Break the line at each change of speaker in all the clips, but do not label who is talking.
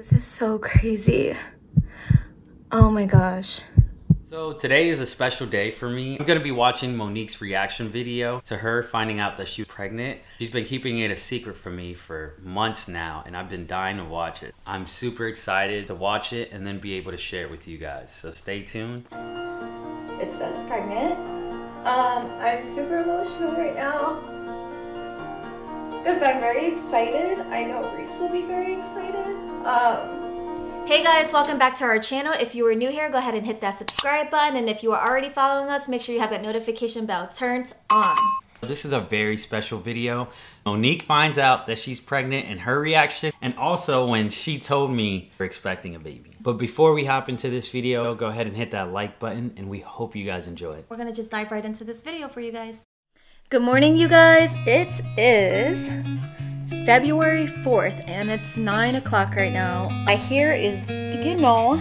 This is so crazy. Oh my gosh.
So today is a special day for me. I'm gonna be watching Monique's reaction video to her finding out that she's pregnant. She's been keeping it a secret from me for months now and I've been dying to watch it. I'm super excited to watch it and then be able to share it with you guys. So stay tuned.
It says pregnant. Um, I'm super emotional right now. Because I'm very excited. I know Reese will be very excited. Um,
Hey guys, welcome back to our channel. If you are new here, go ahead and hit that subscribe button. And if you are already following us, make sure you have that notification bell turned on.
This is a very special video. Monique finds out that she's pregnant and her reaction, and also when she told me we're expecting a baby. But before we hop into this video, go ahead and hit that like button, and we hope you guys enjoy it.
We're gonna just dive right into this video for you guys. Good morning, you guys. It is February 4th and it's 9 o'clock right now. My hair is, you know,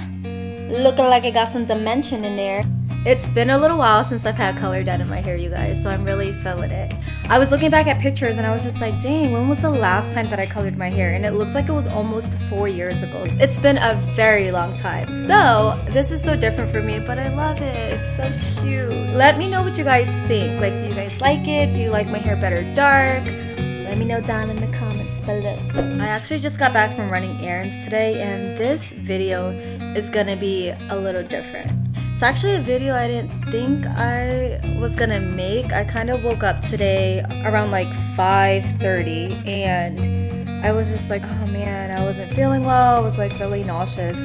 looking like I got some dimension in there. It's been a little while since I've had color done in my hair, you guys, so I'm really feeling it. I was looking back at pictures and I was just like, dang, when was the last time that I colored my hair? And it looks like it was almost four years ago. It's been a very long time. So, this is so different for me, but I love it. It's so cute. Let me know what you guys think. Like, do you guys like it? Do you like my hair better dark? Let me know down in the comments below. I actually just got back from running errands today and this video is gonna be a little different. It's actually a video I didn't think I was gonna make. I kind of woke up today around like 5.30 and I was just like, oh man, I wasn't feeling well. I was like really nauseous.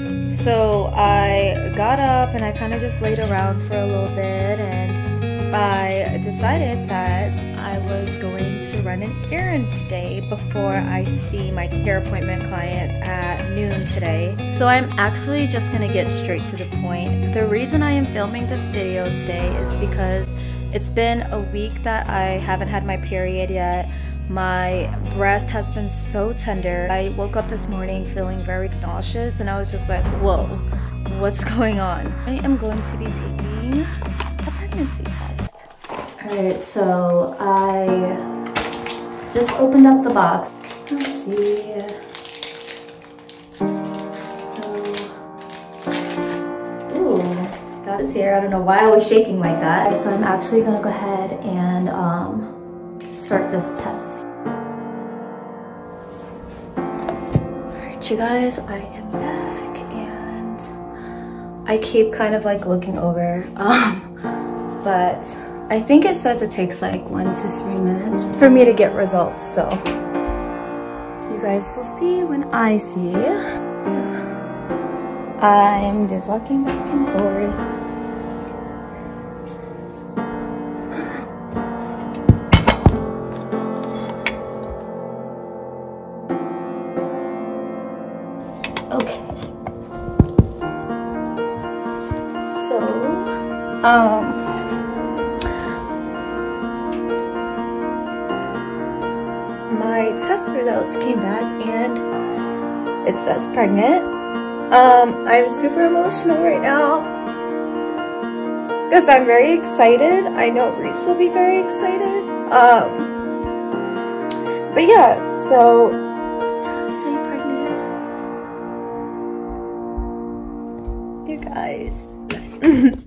So I got up and I kind of just laid around for a little bit and I decided that was going to run an errand today before I see my care appointment client at noon today. So I'm actually just gonna get straight to the point. The reason I am filming this video today is because it's been a week that I haven't had my period yet. My breast has been so tender. I woke up this morning feeling very nauseous and I was just like, whoa, what's going on? I am going to be taking a pregnancy test. Alright, so I just opened up the box. Let's see. So, ooh, got this here. I don't know why I was shaking like that. So I'm actually gonna go ahead and um, start this test. You guys, I am back and I keep kind of like looking over, um, but I think it says it takes like one to three minutes for me to get results, so you guys will see when I see. I'm just walking back and forth. Okay. So, um, test results came back and it says pregnant. Um, I'm super emotional right now because I'm very excited. I know Reese will be very excited. Um, but yeah, so say pregnant. You guys.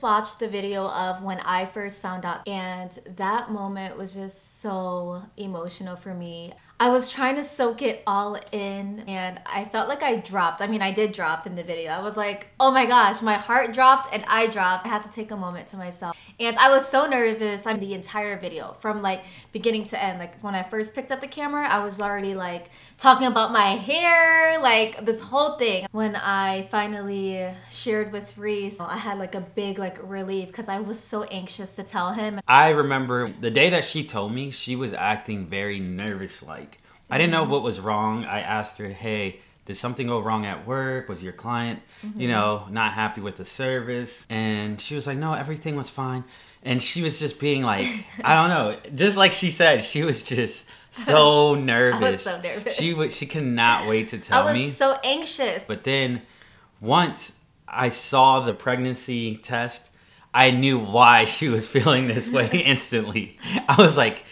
Watched the video of when I first found out and that moment was just so emotional for me. I was trying to soak it all in and I felt like I dropped. I mean, I did drop in the video. I was like, oh my gosh, my heart dropped and I dropped. I had to take a moment to myself. And I was so nervous on the entire video from like beginning to end. Like when I first picked up the camera, I was already like talking about my hair, like this whole thing. When I finally shared with Reese, I had like a big like relief because I was so anxious to tell him.
I remember the day that she told me, she was acting very nervous like. I didn't know what was wrong. I asked her, hey, did something go wrong at work? Was your client,
Mm-hmm.
you know, not happy with the service? And she was like, no, everything was fine. And she was just being like, I don't know, just like she said, she was just so nervous.
I was so nervous.
She would, she cannot wait to tell me.
I was
me.
so anxious.
But then once I saw the pregnancy test, I knew why she was feeling this way instantly. I was like,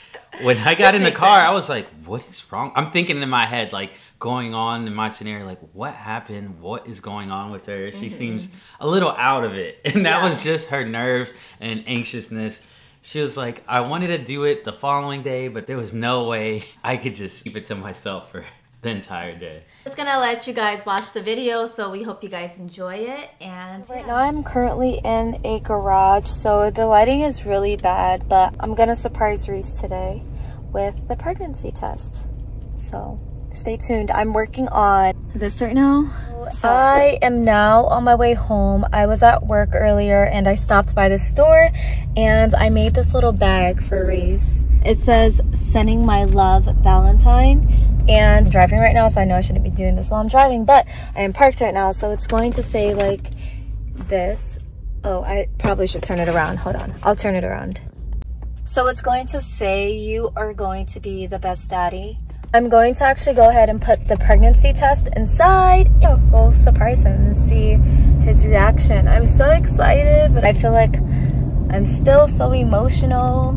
when I got
This
in the car,
sense.
I was like, "What is wrong?" I'm thinking in my head, like going on in my scenario, like, "What happened? What is going on with her?" She mm-hmm. seems a little out of it, and that.
Yeah.
was just her nerves and anxiousness. She was like, "I wanted to do it the following day, but there was no way I could just keep it to myself for the entire day."
I'm just gonna let you guys watch the video, so we hope you guys enjoy it. And right now, I'm currently in a garage, so the lighting is really bad. But I'm gonna surprise Reese today with the pregnancy test. So stay tuned. I'm working on this right now. So I am now on my way home. I was at work earlier and I stopped by the store and I made this little bag for Reese. It says sending my love Valentine and I'm driving right now so I know I shouldn't be doing this while I'm driving but I am parked right now so it's going to say like this. Oh, I probably should turn it around. Hold on. I'll turn it around. So it's going to say you are going to be the best daddy. I'm going to actually go ahead and put the pregnancy test inside. Yeah, we'll surprise him and see his reaction. I'm so excited, but I feel like I'm still so emotional.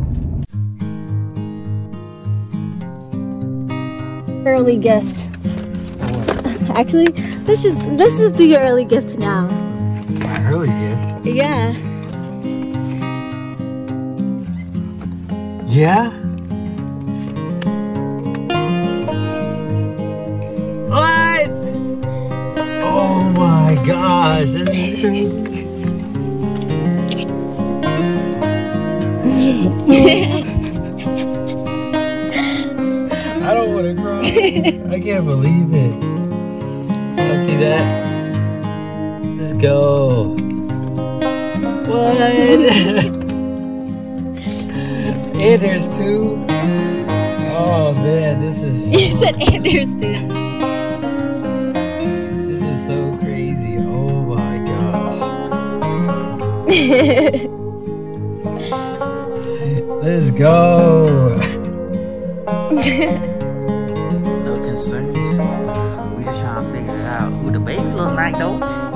Early gift. Actually, let's just let's just do your early gift now.
My early gift.
Yeah.
Yeah? What? Oh my gosh, this is. I don't want to cry. I can't believe it. I see that. Let's go. What? and there's two. Oh man, this is
You said and there's two.
this is so crazy. Oh my gosh. Let's go.
Concerns. We just trying to figure out who the baby look like, though.